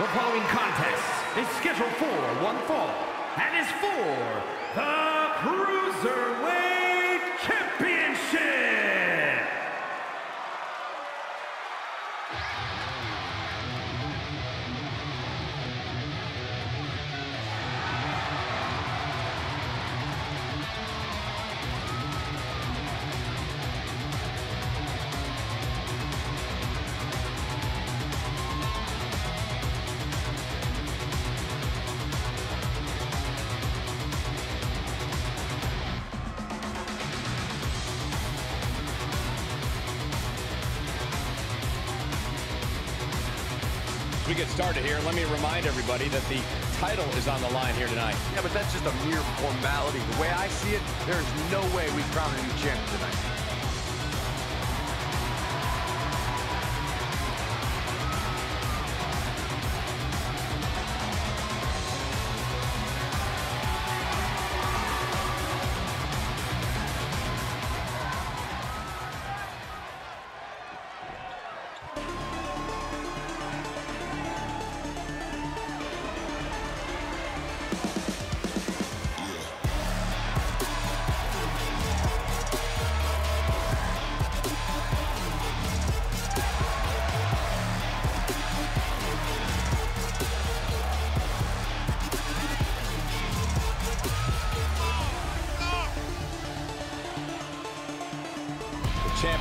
The following contest is scheduled for one fall and is for the Cruiserweight Championship. We get started here, let me remind everybody that the title is on the line here tonight. Yeah, but that's just a mere formality. The way I see it, there's no way we crown a new champion tonight.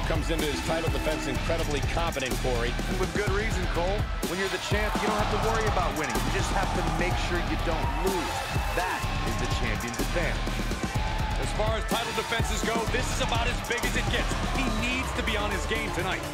Comes into his title defense incredibly confident, Corey. And with good reason, Cole. When you're the champ, you don't have to worry about winning. You just have to make sure you don't lose. That is the champion's advantage. As far as title defenses go, this is about as big as it gets. He needs to be on his game tonight.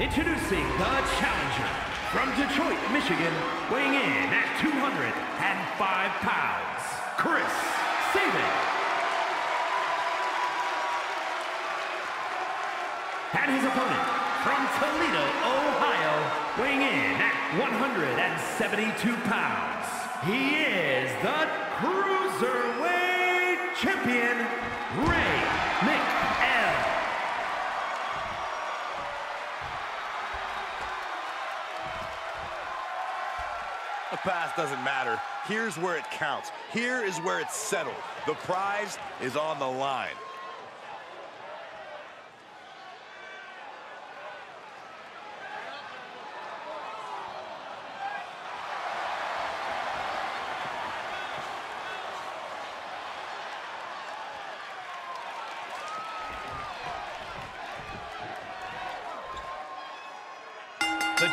Introducing the challenger from Detroit, Michigan, weighing in at 205 pounds, Chris Sabin. And his opponent from Toledo, Ohio, weighing in at 172 pounds. He is the Cruiserweight Champion, Trey Miguel. Past doesn't matter. Here's where it counts. Here is where it's settled. The prize is on the line.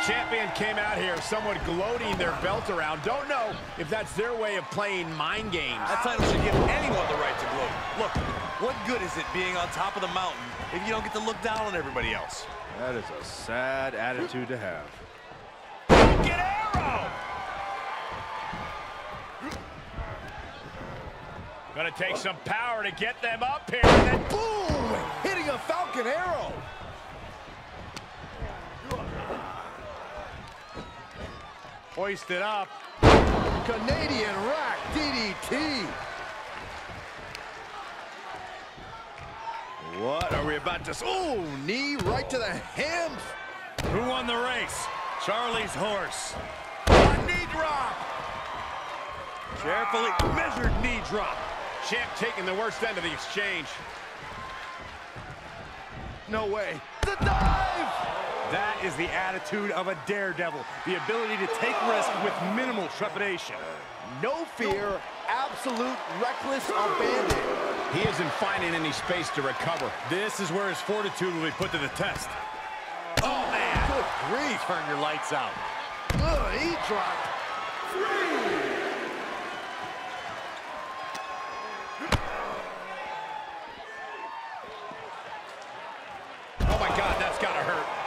Champion came out here somewhat gloating their belt around. Don't know if that's their way of playing mind games. That title should give anyone the right to gloat. Look, what good is it being on top of the mountain if you don't get to look down on everybody else? That is a sad attitude to have. Get arrow! Gonna take some power to get them up here. And then Boom! Hitting a Falcon arrow. Hoisted up. Canadian rack DDT. What are we about to... Oh, knee right to the hams. Who won the race? Charlie's horse. A knee drop. Carefully measured knee drop. champ taking the worst end of the exchange. No way. The dive. That is the attitude of a daredevil. The ability to take risk with minimal trepidation. No fear. Absolute reckless abandon. He isn't finding any space to recover. This is where his fortitude will be put to the test. Oh, man. Good grief. Turn your lights out. Ugh, he dropped. Oh my God, that's gotta hurt.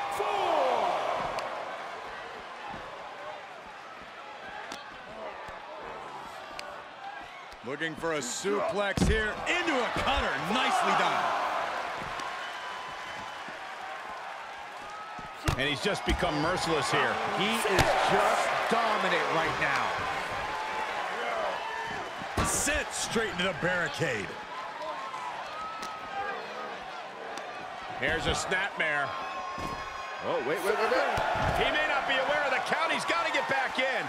Looking for a suplex here. Into a cutter. Nicely done. And he's just become merciless here. He is just dominant right now. Sent straight into the barricade. Here's a snapmare. Oh, wait, wait, wait, wait. He may not be aware of the count. He's got to get back in.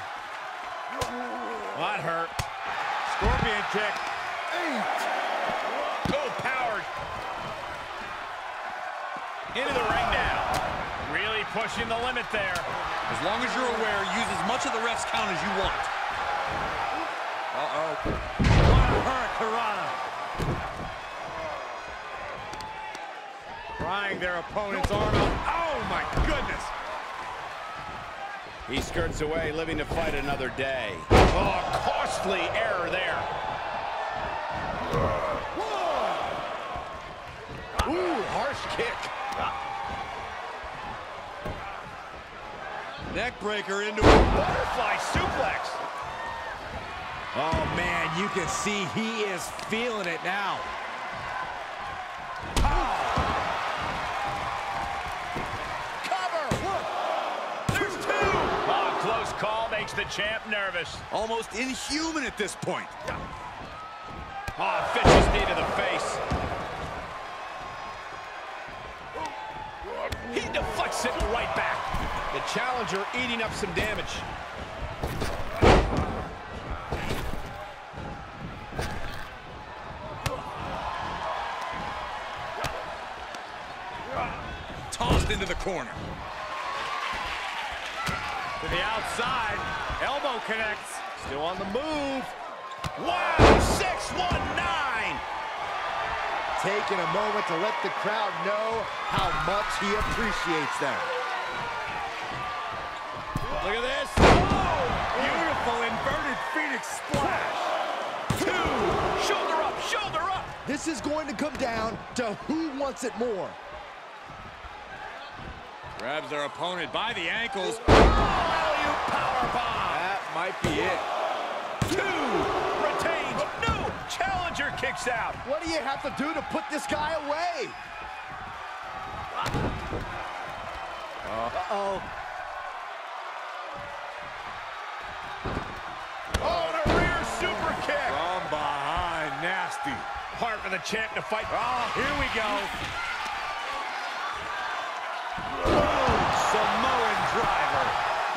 That hurt. Scorpion kick. Oh, powered. Into the ring now. Really pushing the limit there. As long as you're aware, use as much of the ref's count as you want. Uh-oh. Hurricanrana. Prying their opponent's arm out. Oh, my goodness. He skirts away, living to fight another day. Oh, costly error there. Ooh, harsh kick. Neck breaker into a... Butterfly suplex. Oh, man, you can see he is feeling it now. The champ nervous. Almost inhuman at this point. Ah, oh, vicious knee to the face. He deflects it right back. The challenger eating up some damage. Tossed into the corner. To the outside. Elbow connects. Still on the move. Wow, 619. Taking a moment to let the crowd know how much he appreciates them. Look at this. Oh, Beautiful inverted Phoenix splash. Two. Shoulder up, shoulder up. This is going to come down to who wants it more. Grabs their opponent by the ankles. Oh, Alley-oop powerbomb. That might be it. Two. Retains. No. Challenger kicks out. What do you have to do to put this guy away? Uh-oh. Oh, and a rear super kick. From behind. Nasty. Hard for the champ to fight. Oh, here we go. Samoan driver.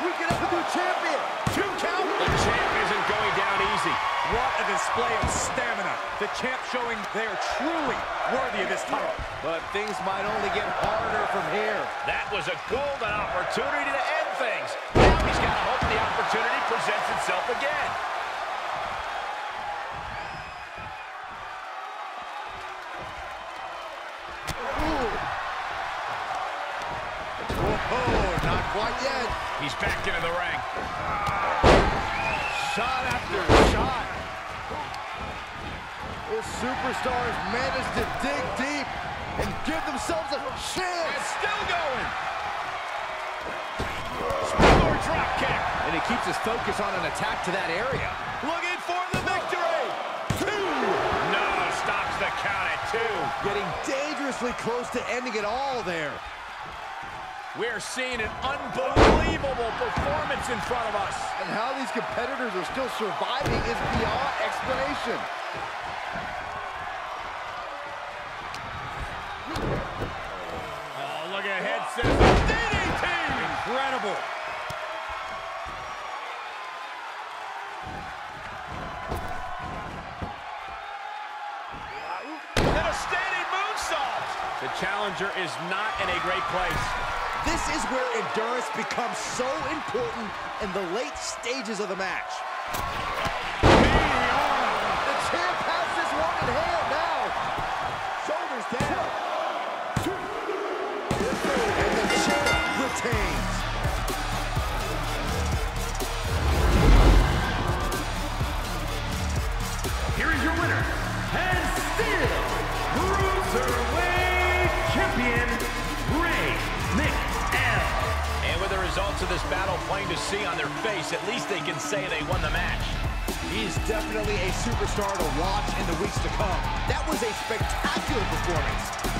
We can have a new champion. Two count. The champ isn't going down easy. What a display of stamina. The champ showing they are truly worthy of this title. But things might only get harder from here. That was a golden opportunity to end things. Now he's got to hope the opportunity presents itself again. Oh, not quite yet. He's back into the ring. Shot after shot. This superstars managed to dig deep and give themselves a And chance. still going. Spinner drop kick. And he keeps his focus on an attack to that area. Looking for the victory. Two. No, stops the count at two. Getting dangerously close to ending it all there. We're seeing an unbelievable performance in front of us. And how these competitors are still surviving is beyond explanation. Incredible. And a standing moonsault. The challenger is not in a great place. This is where endurance becomes so important in the late stages of the match. The champ has this one in hand now. Shoulders down. And the champ retains. results of this battle plain to see on their face, at least they can say they won the match. He's definitely a superstar to watch in the weeks to come. That was a spectacular performance.